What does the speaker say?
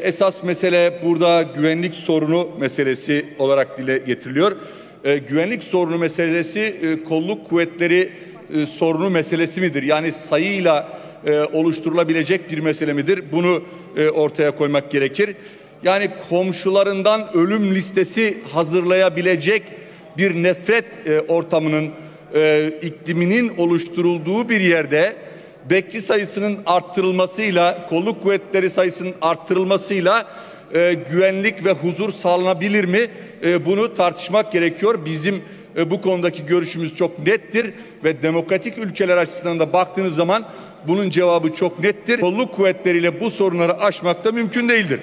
Esas mesele burada güvenlik sorunu meselesi olarak dile getiriliyor. Ee, güvenlik sorunu meselesi e, kolluk kuvvetleri e, sorunu meselesi midir? Yani sayıyla e, oluşturulabilecek bir mesele midir? Bunu e, ortaya koymak gerekir. Yani komşularından ölüm listesi hazırlayabilecek bir nefret e, ortamının e, ikliminin oluşturulduğu bir yerde bekçi sayısının arttırılmasıyla, kolluk kuvvetleri sayısının arttırılmasıyla e, güvenlik ve huzur sağlanabilir mi? E, bunu tartışmak gerekiyor. Bizim e, bu konudaki görüşümüz çok nettir ve demokratik ülkeler açısından da baktığınız zaman bunun cevabı çok nettir. Kolluk kuvvetleriyle bu sorunları aşmak da mümkün değildir.